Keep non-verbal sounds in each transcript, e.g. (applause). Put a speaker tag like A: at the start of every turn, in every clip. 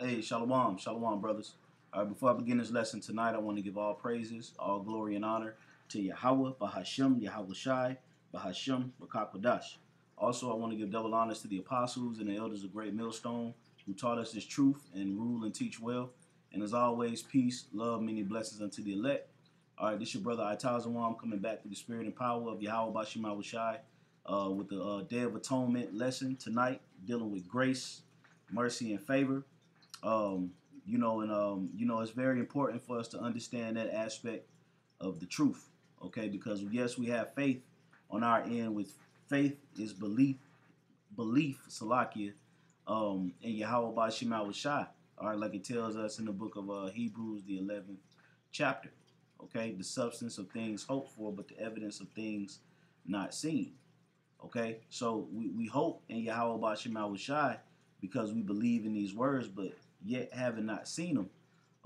A: Hey, shalom, shalom, brothers. All right, before I begin this lesson tonight, I want to give all praises, all glory and honor to Yahweh, Bahashim, Yahweh Shai, Bahashim, Bakakwadash. Also, I want to give double honors to the apostles and the elders of Great Millstone who taught us this truth and rule and teach well. And as always, peace, love, many blessings unto the elect. All right, this your brother Itazawam coming back through the spirit and power of Yahweh Bashim Shai uh, with the uh, Day of Atonement lesson tonight, dealing with grace, mercy, and favor. Um, you know, and um, you know, it's very important for us to understand that aspect of the truth. Okay, because yes, we have faith on our end. With faith is belief, belief, Salakia, um, in Yahweh by Shema Shai. All right, like it tells us in the book of uh, Hebrews, the 11th chapter. Okay, the substance of things hoped for, but the evidence of things not seen. Okay, so we, we hope in Yahweh Shema Shai because we believe in these words, but yet having not seen them.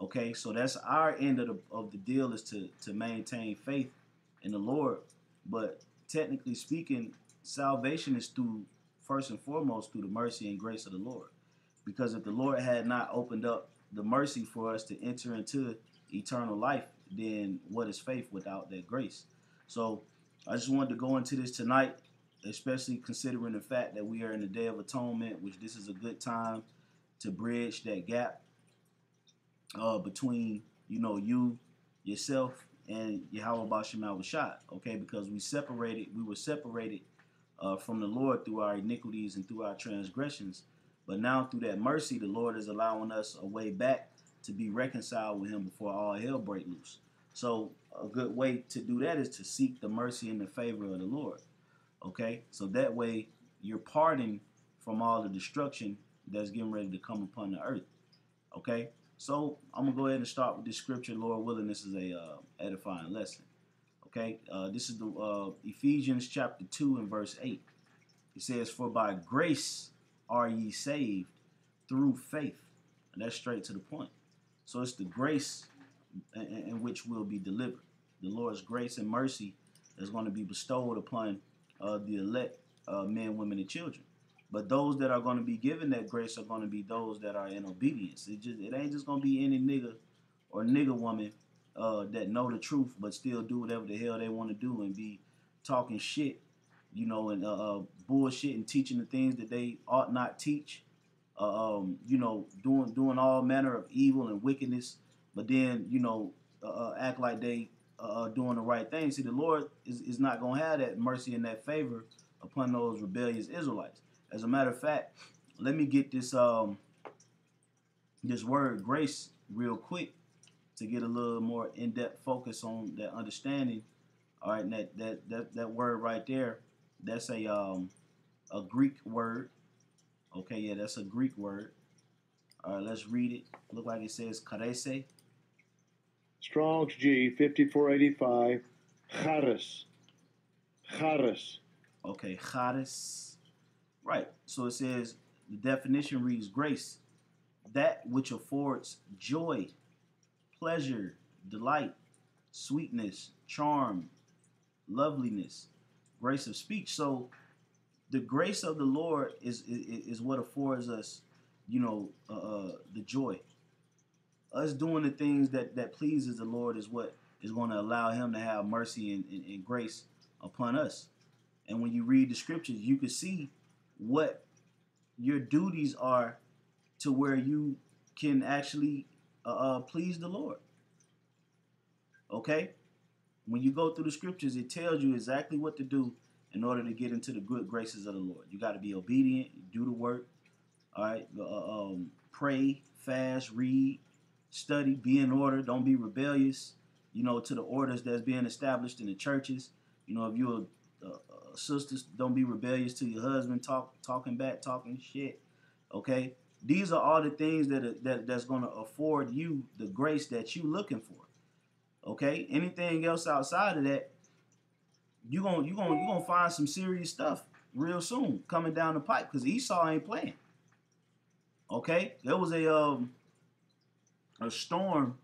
A: Okay, so that's our end of the, of the deal is to, to maintain faith in the Lord. But technically speaking, salvation is through, first and foremost, through the mercy and grace of the Lord. Because if the Lord had not opened up the mercy for us to enter into eternal life, then what is faith without that grace? So I just wanted to go into this tonight, especially considering the fact that we are in the Day of Atonement, which this is a good time to bridge that gap uh, between you know you, yourself, and Yahweh was shot. Okay, because we separated, we were separated uh, from the Lord through our iniquities and through our transgressions. But now through that mercy, the Lord is allowing us a way back to be reconciled with Him before all hell break loose. So a good way to do that is to seek the mercy and the favor of the Lord. Okay, so that way you're parting from all the destruction that's getting ready to come upon the earth. Okay, so I'm gonna go ahead and start with this scripture. Lord willing, this is a uh, edifying lesson. Okay, uh, this is the uh, Ephesians chapter two and verse eight. It says, "For by grace are ye saved through faith," and that's straight to the point. So it's the grace in, in which we'll be delivered. The Lord's grace and mercy is going to be bestowed upon uh, the elect uh, men, women, and children. But those that are going to be given that grace are going to be those that are in obedience. It just it ain't just going to be any nigga or nigga woman uh, that know the truth but still do whatever the hell they want to do and be talking shit, you know, and uh, uh, bullshit and teaching the things that they ought not teach. Uh, um, you know, doing doing all manner of evil and wickedness, but then you know uh, uh, act like they doing the right thing. See, the Lord is, is not gonna have that mercy and that favor upon those rebellious Israelites. As a matter of fact, let me get this um this word grace real quick to get a little more in-depth focus on that understanding. All right, that that that that word right there, that's a um a Greek word. Okay, yeah, that's a Greek word. All right, let's read it. Look like it says karese.
B: Strong's G 5485 charis. Charis.
A: Okay, charis. Right. So it says the definition reads grace, that which affords joy, pleasure, delight, sweetness, charm, loveliness, grace of speech. So the grace of the Lord is is, is what affords us, you know, uh, uh, the joy. Us doing the things that that pleases the Lord is what is going to allow Him to have mercy and, and, and grace upon us. And when you read the scriptures, you can see what your duties are to where you can actually uh, uh, please the Lord. Okay? When you go through the scriptures, it tells you exactly what to do in order to get into the good graces of the Lord. You got to be obedient, do the work. All right? Uh, um, pray, fast, read, study, be in order. Don't be rebellious, you know, to the orders that's being established in the churches. You know, if you're uh, sisters, don't be rebellious to your husband, talk talking back, talking shit. Okay, these are all the things that that that's going to afford you the grace that you're looking for. Okay, anything else outside of that, you gonna you gonna you gonna find some serious stuff real soon coming down the pipe because Esau ain't playing. Okay, there was a um a storm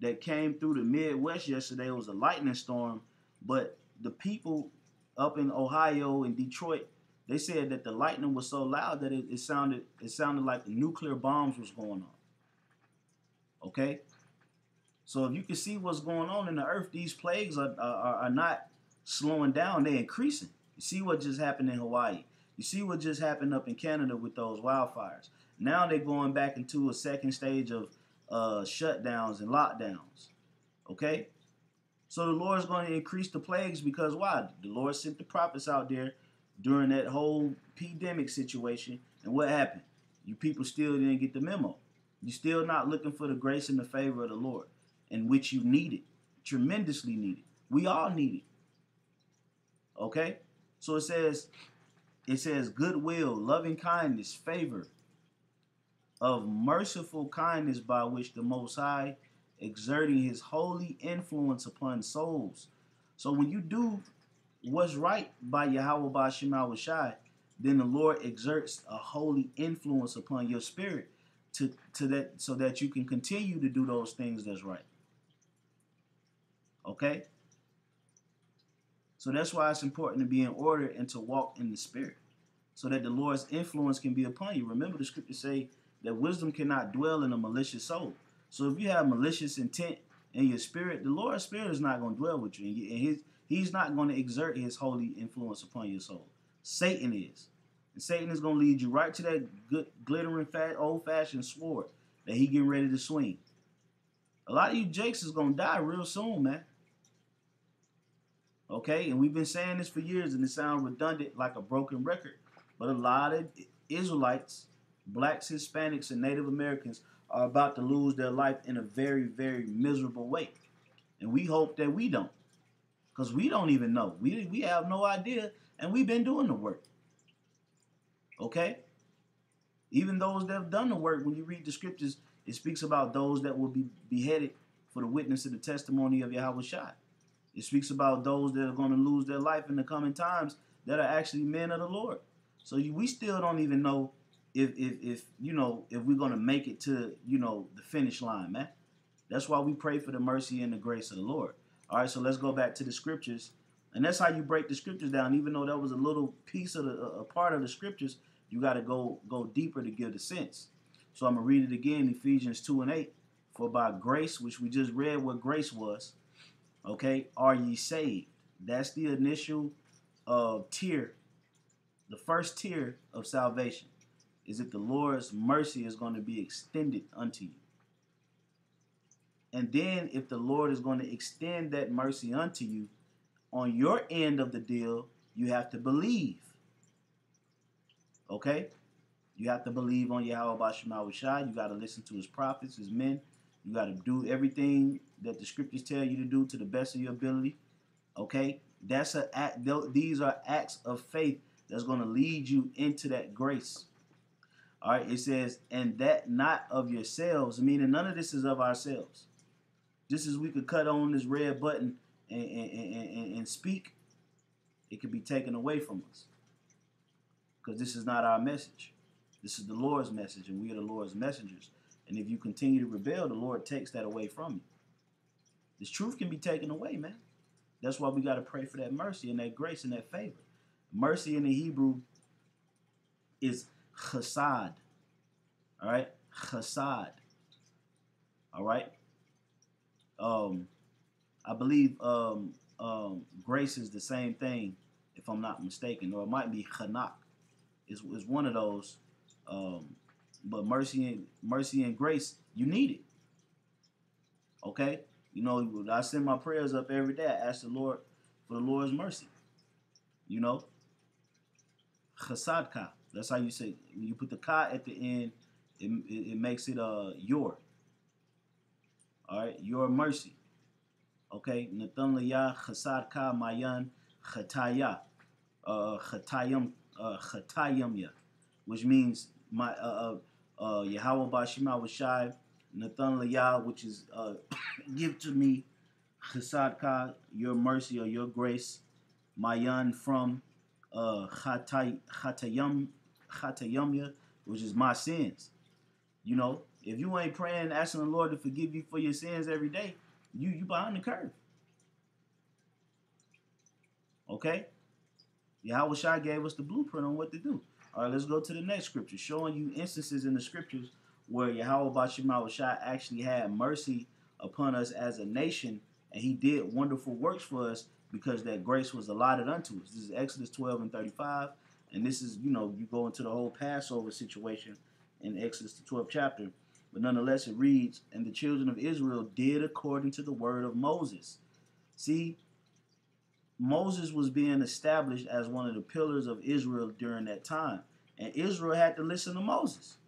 A: that came through the Midwest yesterday. It was a lightning storm, but the people up in Ohio and Detroit, they said that the lightning was so loud that it, it sounded it sounded like nuclear bombs was going on. Okay? So if you can see what's going on in the earth, these plagues are, are, are not slowing down, they're increasing. You see what just happened in Hawaii. You see what just happened up in Canada with those wildfires. Now they're going back into a second stage of uh, shutdowns and lockdowns. Okay? So the Lord is going to increase the plagues because why? The Lord sent the prophets out there during that whole pandemic situation. And what happened? You people still didn't get the memo. You're still not looking for the grace and the favor of the Lord, in which you need it, tremendously need it. We all need it. Okay? So it says, it says goodwill, loving kindness, favor, of merciful kindness by which the Most High exerting his holy influence upon souls. So when you do what's right by Yahweh Bashim Shai, then the Lord exerts a holy influence upon your spirit to, to that so that you can continue to do those things that's right. Okay? So that's why it's important to be in order and to walk in the spirit. So that the Lord's influence can be upon you. Remember the scripture say that wisdom cannot dwell in a malicious soul. So if you have malicious intent in your spirit, the Lord's spirit is not going to dwell with you. And his, he's not going to exert his holy influence upon your soul. Satan is. And Satan is going to lead you right to that good, glittering, fat, old-fashioned sword that he getting ready to swing. A lot of you jakes is going to die real soon, man. Okay? And we've been saying this for years, and it sounds redundant like a broken record. But a lot of Israelites, blacks, Hispanics, and Native Americans are about to lose their life in a very, very miserable way. And we hope that we don't. Because we don't even know. We, we have no idea, and we've been doing the work. Okay? Even those that have done the work, when you read the scriptures, it speaks about those that will be beheaded for the witness of the testimony of Yahweh Shai. It speaks about those that are going to lose their life in the coming times that are actually men of the Lord. So we still don't even know if, if, if you know if we're going to make it to you know the finish line, man. That's why we pray for the mercy and the grace of the Lord. All right, so let's go back to the scriptures, and that's how you break the scriptures down. Even though that was a little piece of the, a part of the scriptures, you got to go go deeper to give the sense. So I'm gonna read it again, Ephesians two and eight. For by grace, which we just read, what grace was, okay, are ye saved? That's the initial uh, tier, the first tier of salvation is that the Lord's mercy is going to be extended unto you. And then, if the Lord is going to extend that mercy unto you, on your end of the deal, you have to believe. Okay? You have to believe on Yahweh Bashim Shai. You got to listen to his prophets, his men. You got to do everything that the scriptures tell you to do to the best of your ability. Okay? That's a act. These are acts of faith that's going to lead you into that grace. All right, it says, and that not of yourselves, meaning none of this is of ourselves. Just as we could cut on this red button and, and, and, and speak, it could be taken away from us. Because this is not our message. This is the Lord's message, and we are the Lord's messengers. And if you continue to rebel, the Lord takes that away from you. This truth can be taken away, man. That's why we got to pray for that mercy and that grace and that favor. Mercy in the Hebrew is chesed. All right, chesed. All right. Um, I believe um, um, grace is the same thing, if I'm not mistaken, or it might be chanak. Is is one of those. Um, but mercy and mercy and grace, you need it. Okay, you know I send my prayers up every day. I ask the Lord for the Lord's mercy. You know, chesadka. That's how you say when you put the ka at the end, it, it, it makes it uh your. All right, your mercy. Okay, Nathan Laya Chasad Ka Mayan Chataya, uh Chatayam uh Chatayamya, which means my uh uh, uh Yahweh Bashima Washai Nathan Laya, which is uh (coughs) give to me Chasad Ka, your mercy or your grace, Mayan from uh Chatay Chatayam Chatayamya, which is my sins. You know, if you ain't praying, asking the Lord to forgive you for your sins every day, you you behind the curve. Okay? Yahweh Shai gave us the blueprint on what to do. All right, let's go to the next scripture, showing you instances in the scriptures where Yahweh Bashim Shai actually had mercy upon us as a nation, and he did wonderful works for us because that grace was allotted unto us. This is Exodus 12 and 35. And this is, you know, you go into the whole Passover situation in Exodus the 12th chapter. But nonetheless, it reads, And the children of Israel did according to the word of Moses. See, Moses was being established as one of the pillars of Israel during that time. And Israel had to listen to Moses.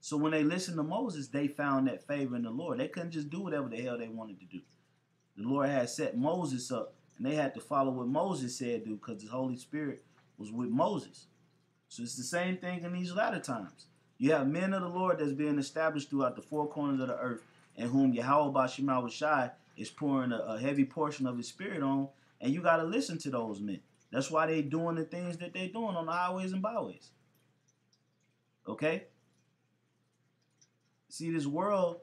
A: So when they listened to Moses, they found that favor in the Lord. They couldn't just do whatever the hell they wanted to do. The Lord had set Moses up, and they had to follow what Moses said do because the Holy Spirit was with Moses. So it's the same thing in these latter times. You have men of the Lord that's being established throughout the four corners of the earth, and whom Yahweh Bashimah Shai is pouring a, a, heavy portion of his spirit on, and you got to listen to those men. That's why they doing the things that they doing on the highways and byways. Okay? See, this world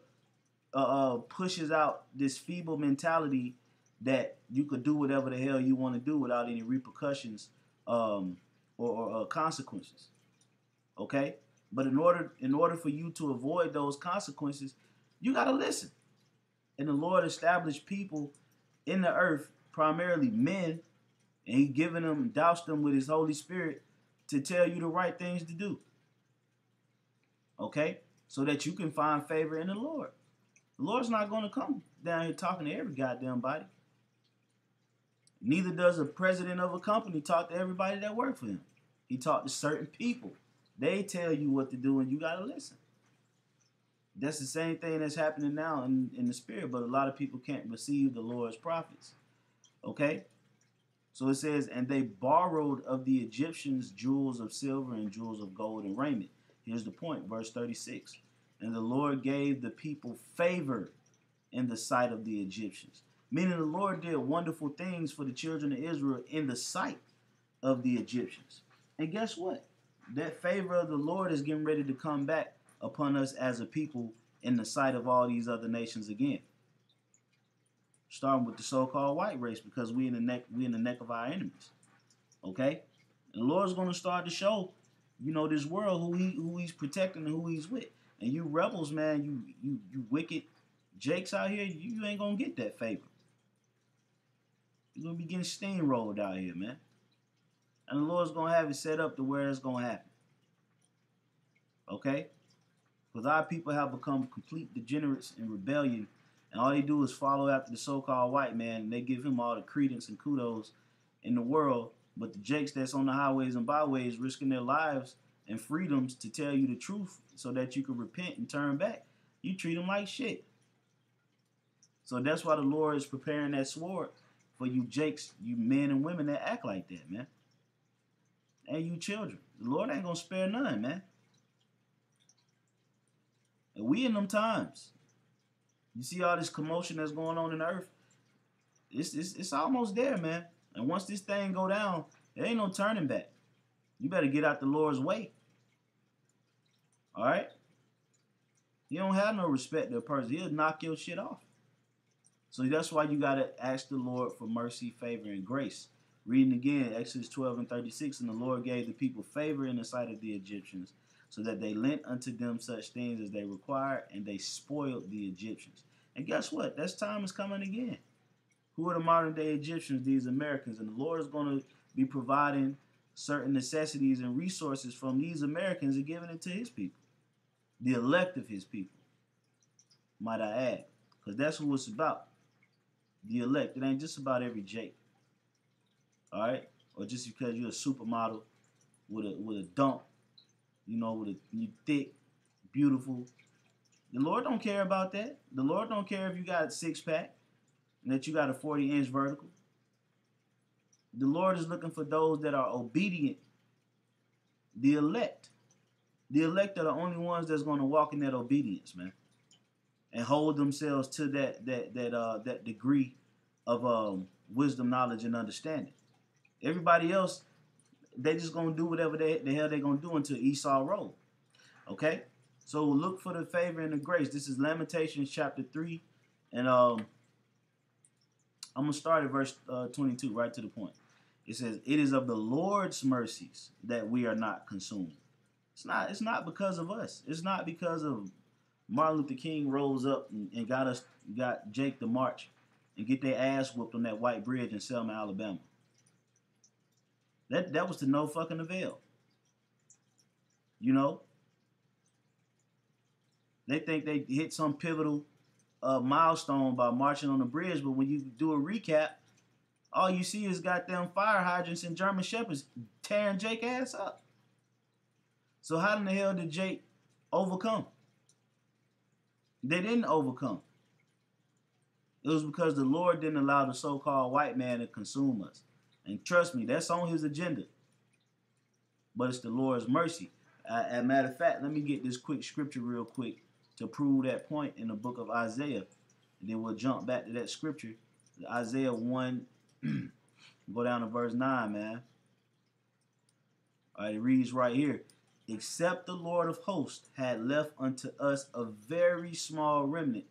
A: uh, uh, pushes out this feeble mentality that you could do whatever the hell you want to do without any repercussions um, or, or uh, consequences. Okay, but in order in order for you to avoid those consequences, you got to listen. And the Lord established people in the earth, primarily men, and He given them, doused them with His Holy Spirit to tell you the right things to do. Okay, so that you can find favor in the Lord. The Lord's not going to come down here talking to every goddamn body. Neither does a president of a company talk to everybody that work for him. He talk to certain people. They tell you what to do and you got to listen. That's the same thing that's happening now in, in the spirit, but a lot of people can't receive the Lord's prophets. Okay? So it says, and they borrowed of the Egyptians jewels of silver and jewels of gold and raiment. Here's the point, verse 36. And the Lord gave the people favor in the sight of the Egyptians. Meaning the Lord did wonderful things for the children of Israel in the sight of the Egyptians. And guess what? That favor of the Lord is getting ready to come back upon us as a people in the sight of all these other nations again. Starting with the so-called white race, because we in the neck we in the neck of our enemies. Okay? And the Lord's gonna start to show, you know, this world who he who he's protecting and who he's with. And you rebels, man, you you you wicked jakes out here, you, you ain't gonna get that favor. You're gonna be getting steamrolled out here, man. And the Lord's gonna have it set up to where it's gonna happen. Okay? Because our people have become complete degenerates in rebellion, and all they do is follow after the so-called white man, and they give him all the credence and kudos in the world. But the jakes that's on the highways and byways risking their lives and freedoms to tell you the truth so that you can repent and turn back. You treat them like shit. So that's why the Lord is preparing that sword for you jakes, you men and women that act like that, man. And you children. The Lord ain't gonna spare none, man. And we in them times. You see all this commotion that's going on in the earth. It's, it's, it's almost there, man. And once this thing go down, there ain't no turning back. You better get out the Lord's way. All right? You don't have no respect to a person. He'll knock your shit off. So that's why you got to ask the Lord for mercy, favor, and grace. Reading again, Exodus 12 and 36, and the Lord gave the people favor in the sight of the Egyptians, so that they lent unto them such things as they required, and they spoiled the Egyptians. And guess what? That time is coming again. Who are the modern day Egyptians? These Americans. And the Lord is going to be providing certain necessities and resources from these Americans and giving it to his people the elect of his people, might I add, because that's who it's about. The elect. It ain't just about every Jake. All right, or just because you're a supermodel with a with a dump, you know, with a you thick, beautiful. The Lord don't care about that. The Lord don't care if you got a six pack and that you got a 40 inch vertical. The Lord is looking for those that are obedient, the elect. The elect are the only ones that's going to walk in that obedience, man, and hold themselves to that that that uh that degree of um wisdom, knowledge, and understanding. Everybody else, they just gonna do whatever they, the hell they gonna do until Esau roll. Okay, so look for the favor and the grace. This is Lamentations chapter three, and um, I'm gonna start at verse uh, 22, right to the point. It says, "It is of the Lord's mercies that we are not consumed." It's not. It's not because of us. It's not because of Martin Luther King rose up and, and got us, got Jake to march and get their ass whooped on that white bridge in Selma, Alabama. That that was to no fucking avail. You know, they think they hit some pivotal uh, milestone by marching on the bridge, but when you do a recap, all you see is goddamn fire hydrants and German shepherds tearing Jake ass up. So how in the hell did Jake overcome? They didn't overcome. It was because the Lord didn't allow the so-called white man to consume us. And trust me, that's on his agenda. But it's the Lord's mercy. Uh, as a matter of fact, let me get this quick scripture real quick to prove that point in the book of Isaiah. And then we'll jump back to that scripture. Isaiah 1, (clears throat) go down to verse 9, man. All right, it reads right here. Except the Lord of hosts had left unto us a very small remnant,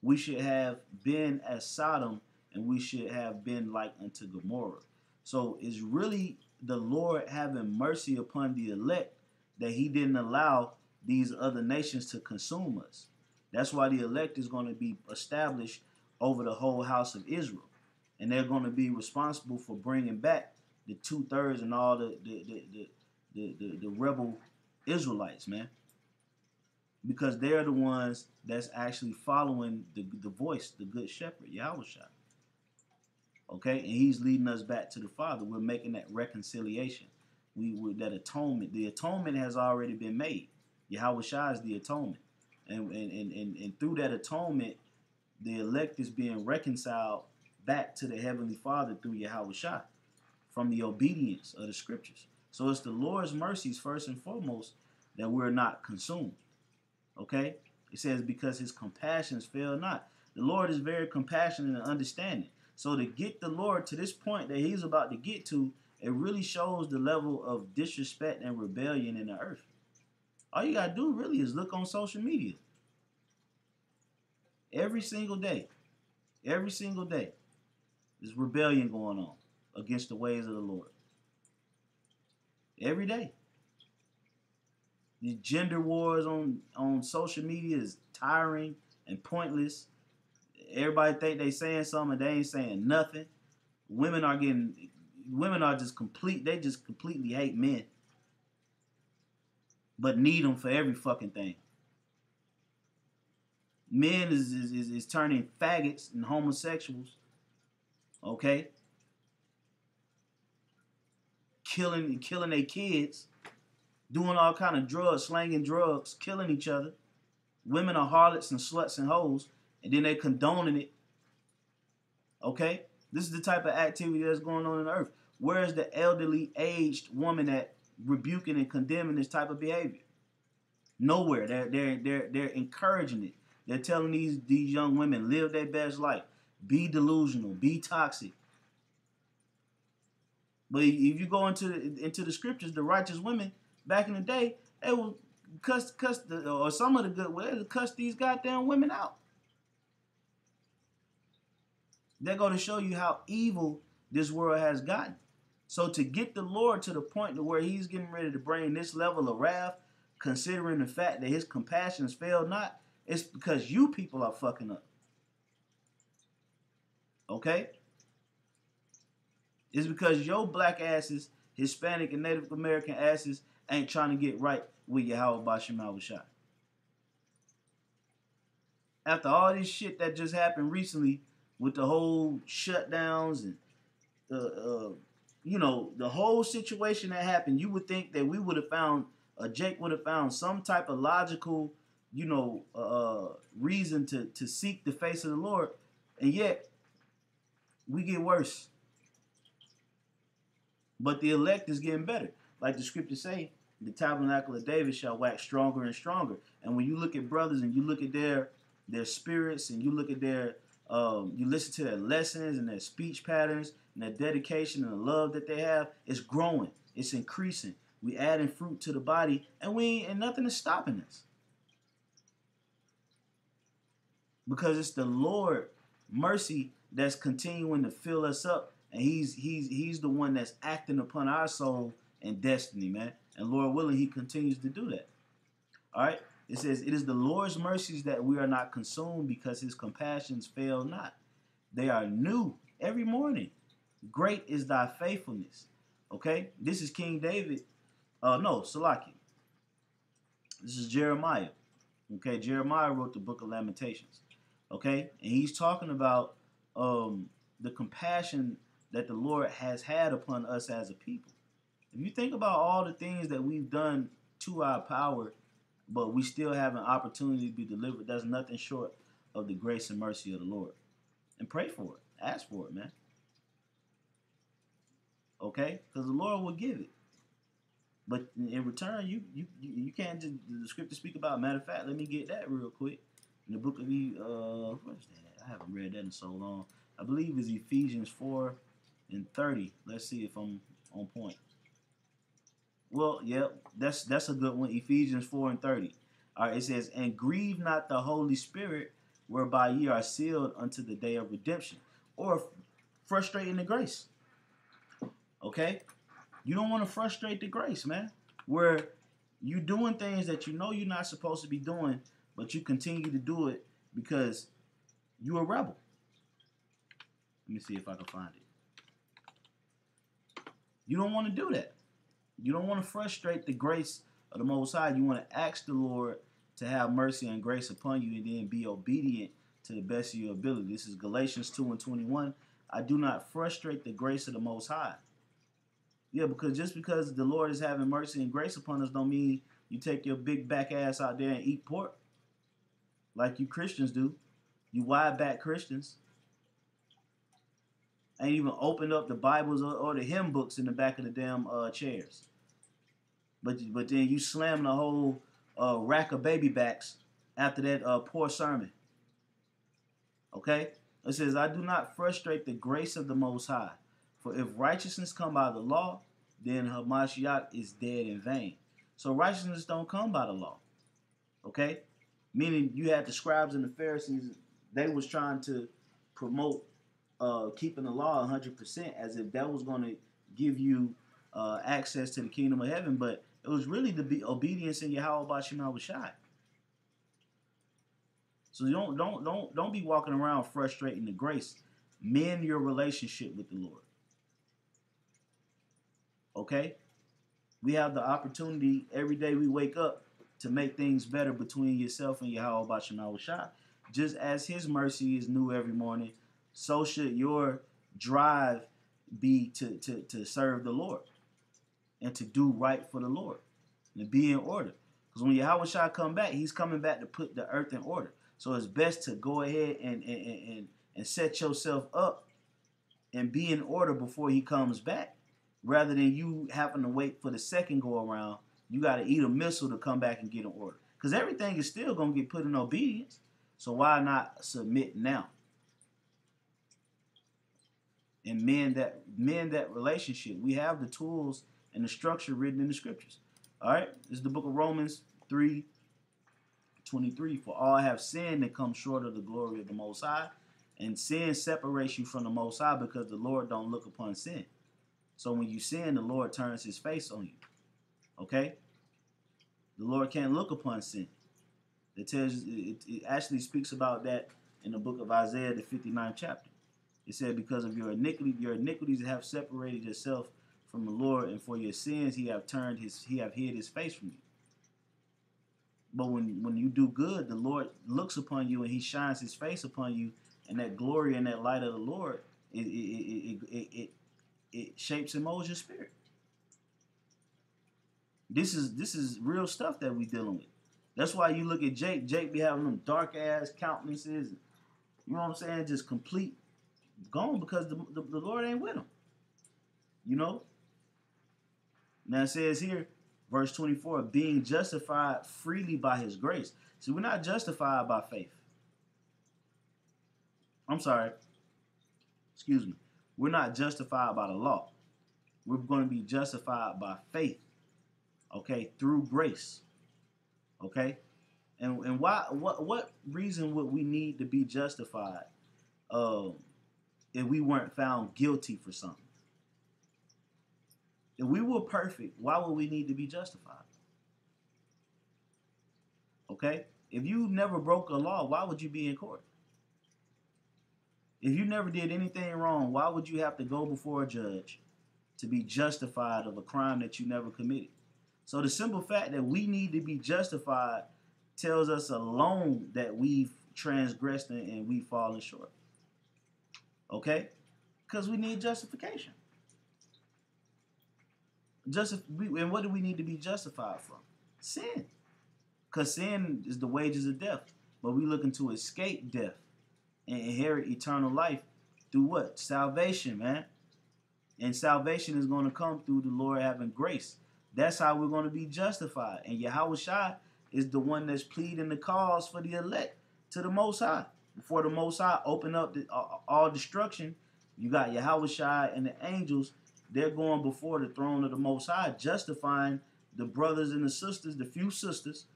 A: we should have been as Sodom, and we should have been like unto Gomorrah. So it's really the Lord having mercy upon the elect that he didn't allow these other nations to consume us. That's why the elect is going to be established over the whole house of Israel. And they're going to be responsible for bringing back the two thirds and all the the, the, the, the, the, the rebel Israelites, man. Because they're the ones that's actually following the, the voice, the good shepherd, Yahweh Okay, and he's leading us back to the Father. We're making that reconciliation. We with that atonement. The atonement has already been made. Yahweh is the atonement. And, and, and, and, and through that atonement, the elect is being reconciled back to the Heavenly Father through Yahweh from the obedience of the scriptures. So it's the Lord's mercies, first and foremost, that we're not consumed. Okay? It says, because his compassions fail not. The Lord is very compassionate and understanding. So to get the Lord to this point that he's about to get to, it really shows the level of disrespect and rebellion in the earth. All you gotta do really is look on social media. Every single day, every single day, there's rebellion going on against the ways of the Lord. Every day. The gender wars on, on social media is tiring and pointless. Everybody think they saying something, they ain't saying nothing. Women are getting women are just complete. They just completely hate men, but need them for every fucking thing. Men is is, is, is turning faggots and homosexuals. Okay, killing and killing their kids, doing all kind of drugs, slanging drugs, killing each other. Women are harlots and sluts and hoes, and then they condoning it. Okay, this is the type of activity that's going on in earth. Where's the elderly, aged woman at rebuking and condemning this type of behavior? Nowhere. They're they're they're they're encouraging it. They're telling these these young women live their best life, be delusional, be toxic. But if you go into the, into the scriptures, the righteous women back in the day, they will cuss cuss the, or some of the good women cuss these goddamn women out. They're going to show you how evil this world has gotten. So to get the Lord to the point to where He's getting ready to bring this level of wrath, considering the fact that His compassions fail not, it's because you people are fucking up. Okay? It's because your black asses, Hispanic and Native American asses, ain't trying to get right with Yahweh Bashim Shot. After all this shit that just happened recently with the whole shutdowns and uh, uh, you know the whole situation that happened, you would think that we would have found, uh, Jake would have found some type of logical, you know, uh, reason to to seek the face of the Lord, and yet we get worse. But the elect is getting better, like the scriptures say. The tabernacle of David shall wax stronger and stronger. And when you look at brothers and you look at their their spirits and you look at their um, you listen to their lessons and their speech patterns and their dedication and the love that they have, it's growing, it's increasing. We adding fruit to the body, and we and nothing is stopping us. Because it's the Lord mercy that's continuing to fill us up, and He's He's He's the one that's acting upon our soul and destiny, man. And Lord willing, he continues to do that. All right. It says, It is the Lord's mercies that we are not consumed because his compassions fail not. They are new every morning. Great is thy faithfulness. Okay. This is King David. Uh, no, Salaki. This is Jeremiah. Okay. Jeremiah wrote the book of Lamentations. Okay. And he's talking about um, the compassion that the Lord has had upon us as a people. If you think about all the things that we've done to our power, but we still have an opportunity to be delivered, that's nothing short of the grace and mercy of the Lord. And pray for it. Ask for it, man. Okay? Because the Lord will give it. But in return, you you you can't just the scripture speak about. Matter of fact, let me get that real quick. In the book of uh, where's that? I haven't read that in so long. I believe it's Ephesians four and thirty. Let's see if I'm on point. Well, yeah, that's that's a good one. Ephesians 4 and 30. All right, it says, And grieve not the Holy Spirit, whereby ye are sealed unto the day of redemption. Or frustrating the grace. Okay? You don't want to frustrate the grace, man. Where you doing things that you know you're not supposed to be doing, but you continue to do it because you're a rebel. Let me see if I can find it. You don't want to do that. You don't want to frustrate the grace of the Most High. You want to ask the Lord to have mercy and grace upon you and then be obedient to the best of your ability. This is Galatians 2 and 21. I do not frustrate the grace of the Most High. Yeah, because just because the Lord is having mercy and grace upon us don't mean you take your big back ass out there and eat pork like you Christians do. You wide back Christians. Ain't even opened up the Bibles or, or, the hymn books in the back of the damn uh, chairs. But but then you slam the whole uh, rack of baby backs after that uh, poor sermon. Okay? It says, I do not frustrate the grace of the Most High. For if righteousness come by the law, then Hamashiach is dead in vain. So righteousness don't come by the law. Okay? Meaning you had the scribes and the Pharisees, they was trying to promote uh, keeping the law 100% as if that was going to give you uh, access to the kingdom of heaven. But it was really the be obedience in Yahweh Bashim Shai. So don't don't don't don't be walking around frustrating the grace. Mend your relationship with the Lord. Okay? We have the opportunity every day we wake up to make things better between yourself and Yahweh Bashim. Just as his mercy is new every morning, so should your drive be to, to, to serve the Lord and to do right for the Lord and to be in order. Because when Yahweh Shai come back, he's coming back to put the earth in order. So it's best to go ahead and, and, and, and set yourself up and be in order before he comes back. Rather than you having to wait for the second go around, you got to eat a missile to come back and get in order. Because everything is still going to get put in obedience. So why not submit now? And mend that mend that relationship. We have the tools and the structure written in the scriptures. All right, this is the book of Romans 3 23. For all have sinned and come short of the glory of the Most High, and sin separates you from the Most High because the Lord don't look upon sin. So when you sin, the Lord turns His face on you. Okay, the Lord can't look upon sin. It tells it, it actually speaks about that in the book of Isaiah, the 59th chapter. It said, Because of your iniquity, your iniquities have separated yourself from the Lord, and for your sins he have turned his he have hid his face from you. But when, when you do good, the Lord looks upon you and he shines his face upon you, and that glory and that light of the Lord, it it it it, it, it shapes and molds your spirit. This is this is real stuff that we dealing with. That's why you look at Jake. Jake be having them dark ass countenances. You know what I'm saying? Just complete gone because the, the, the Lord ain't with him. You know? Now it says here, verse 24, being justified freely by his grace. See, we're not justified by faith. I'm sorry. Excuse me. We're not justified by the law. We're going to be justified by faith. Okay, through grace. Okay? And and why what what reason would we need to be justified? Um if we weren't found guilty for something. If we were perfect, why would we need to be justified? Okay? If you never broke a law, why would you be in court? If you never did anything wrong, why would you have to go before a judge to be justified of a crime that you never committed? So the simple fact that we need to be justified tells us alone that we've transgressed and we've fallen short. Okay? Because we need justification. Justif- and what do we need to be justified from? Sin. Because sin is the wages of death. But we looking to escape death and inherit eternal life through what? Salvation, man. And salvation is going to come through the Lord having grace. That's how we're going to be justified. And Yahweh Shai is the one that's pleading the cause for the elect to the Most High. Before the Most High open up the, uh, all destruction, you got Yahweh Shai and the angels. They're going before the throne of the Most High, justifying the brothers and the sisters, the few sisters,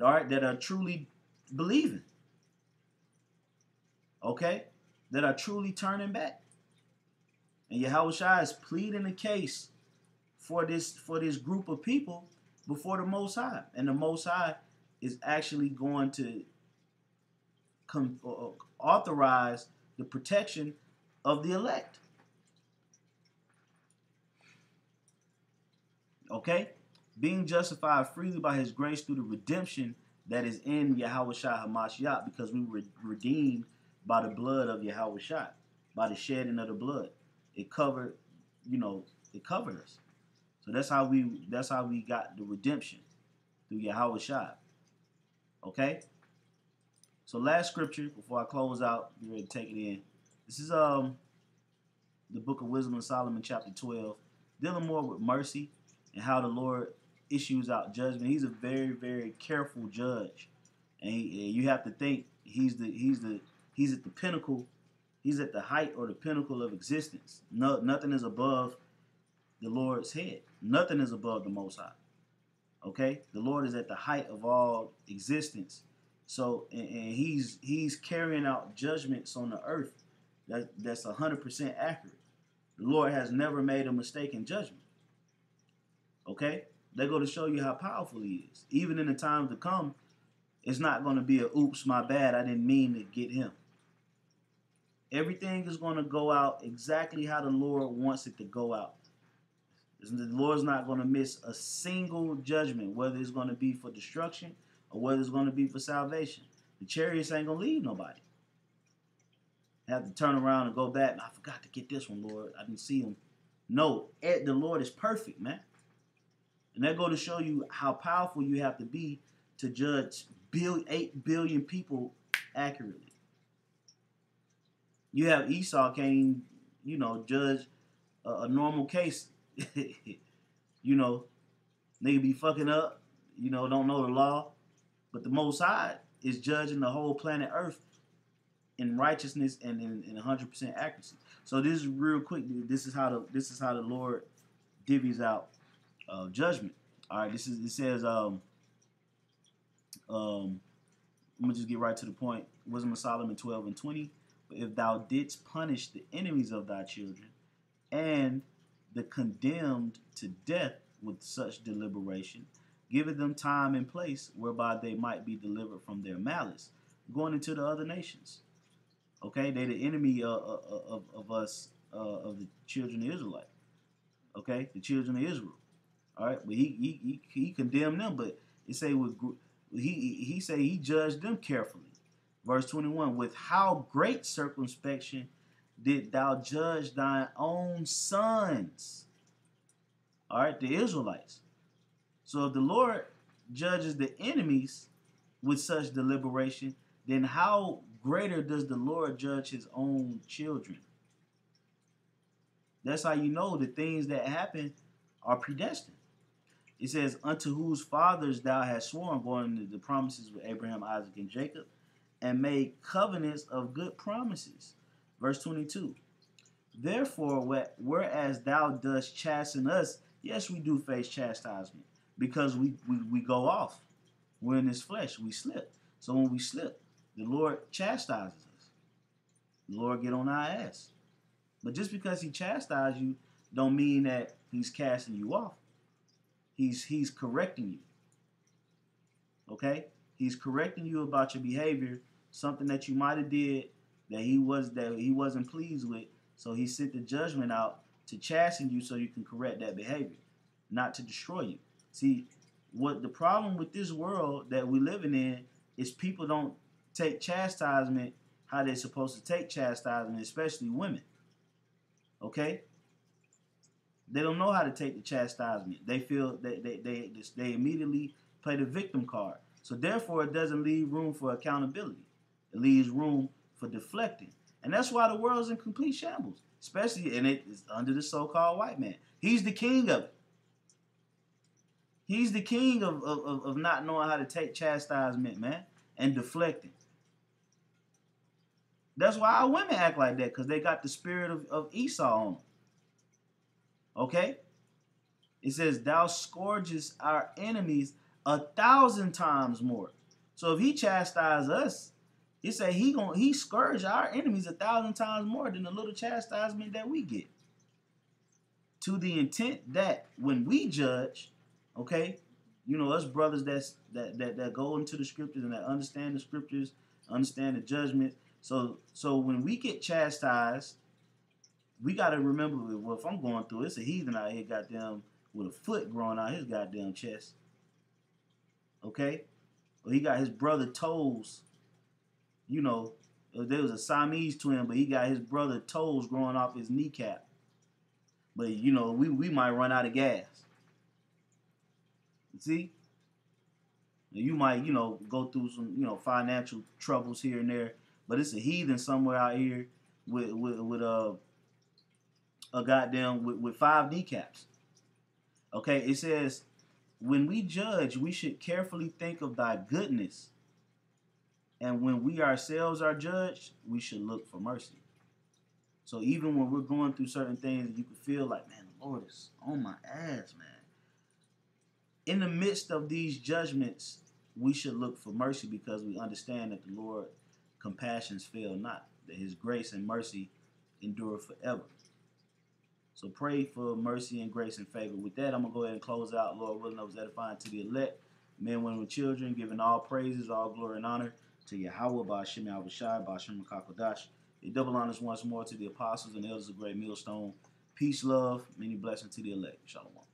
A: all right, that are truly believing. Okay? That are truly turning back. And Yahweh Shai is pleading the case for this for this group of people before the Most High, and the Most High is actually going to com- uh, authorize the protection of the elect. Okay, being justified freely by His grace through the redemption that is in Yahweh Shai Hamashiach, because we were redeemed by the blood of Yahweh Shai, by the shedding of the blood. It covered, you know, it covered us. So that's how we that's how we got the redemption through Yahweh Shai. Okay? So last scripture before I close out, get ready to take it in. This is um the book of Wisdom of Solomon, chapter 12, dealing more with mercy and how the Lord issues out judgment. He's a very, very careful judge. And, he, you have to think he's the he's the he's at the pinnacle, he's at the height or the pinnacle of existence. No nothing is above the Lord's head. Nothing is above the Most High. Okay, the Lord is at the height of all existence. So, and, and he's he's carrying out judgments on the earth that that's hundred percent accurate. The Lord has never made a mistake in judgment. Okay, they go to show you how powerful He is. Even in the times to come, it's not going to be a "oops, my bad, I didn't mean to get him." Everything is going to go out exactly how the Lord wants it to go out. The Lord's not going to miss a single judgment, whether it's going to be for destruction or whether it's going to be for salvation. The chariots ain't going to leave nobody. Have to turn around and go back. I forgot to get this one, Lord. I didn't see him. No, the Lord is perfect, man. And that go to show you how powerful you have to be to judge bill, 8 billion people accurately. You have Esau can't, you know, judge a, a normal case (laughs) you know, nigga be fucking up, you know, don't know the law. But the Most High is judging the whole planet Earth in righteousness and in, in 100% accuracy. So this is real quick. This is how the this is how the Lord divvies out uh, judgment. All right, this is it says um um I'm gonna just get right to the point. Wisdom of Solomon 12 and 20. But if thou didst punish the enemies of thy children, and the condemned to death with such deliberation, giving them time and place whereby they might be delivered from their malice, going into the other nations. Okay, they're the enemy of, of us, uh, of the children of Israel. Okay, the children of Israel. All right, but he he, he, he condemned them, but he say with he he say he judged them carefully. Verse twenty one, with how great circumspection did thou judge thine own sons? All right, the Israelites. So if the Lord judges the enemies with such deliberation, then how greater does the Lord judge his own children? That's how you know the things that happen are predestined. It says, Unto whose fathers thou hast sworn, going to the promises with Abraham, Isaac, and Jacob, and made covenants of good promises Verse 22. Therefore, whereas thou dost chasten us, yes, we do face chastisement because we, we, we go off. We're in this flesh. We slip. So when we slip, the Lord chastises us. The Lord get on our ass. But just because he chastises you, don't mean that he's casting you off. He's he's correcting you. Okay? He's correcting you about your behavior, something that you might have did that he was that he wasn't pleased with. So he sent the judgment out to chasten you so you can correct that behavior, not to destroy you. See, what the problem with this world that we're living in is people don't take chastisement how they're supposed to take chastisement, especially women. Okay? They don't know how to take the chastisement. They feel they they they, they immediately play the victim card. So therefore, it doesn't leave room for accountability. It leaves room for deflecting, and that's why the world's in complete shambles. Especially, and it is under the so-called white man. He's the king of it. He's the king of, of, of not knowing how to take chastisement, man, and deflecting. That's why our women act like that, because they got the spirit of, of Esau on them. Okay? It says, Thou scourges our enemies a thousand times more. So if he chastise us, he say he going he scourge our enemies a thousand times more than the little chastisement that we get. To the intent that when we judge, okay, you know, us brothers that's that that, that go into the scriptures and that understand the scriptures, understand the judgment. So so when we get chastised, we gotta remember well, if I'm going through, it's a heathen out here, goddamn, with a foot growing out his goddamn chest. Okay? Well, he got his brother toes. You know, uh, there was a Siamese twin, but he got his brother toes growing off his kneecap. But you know, we, we might run out of gas. See? You might, you know, go through some, you know, financial troubles here and there, but it's a heathen somewhere out here with with, with a a goddamn with, with five kneecaps. Okay, it says when we judge, we should carefully think of thy goodness. And when we ourselves are judged, we should look for mercy. So even when we're going through certain things, you can feel like, man, the Lord is on my ass, man. In the midst of these judgments, we should look for mercy because we understand that the Lord compassions fail not, that his grace and mercy endure forever. So pray for mercy and grace and favor. With that, I'm going to go ahead and close out. Lord willing, I was edifying to the elect, men, women, and children, giving all praises, all glory, and honor to Yahweh, Bashim Al-Bashai, Bashim Kakodash. A double honors once more to the apostles and elders of Great Millstone. Peace, love, many blessings to the elect. Shalom.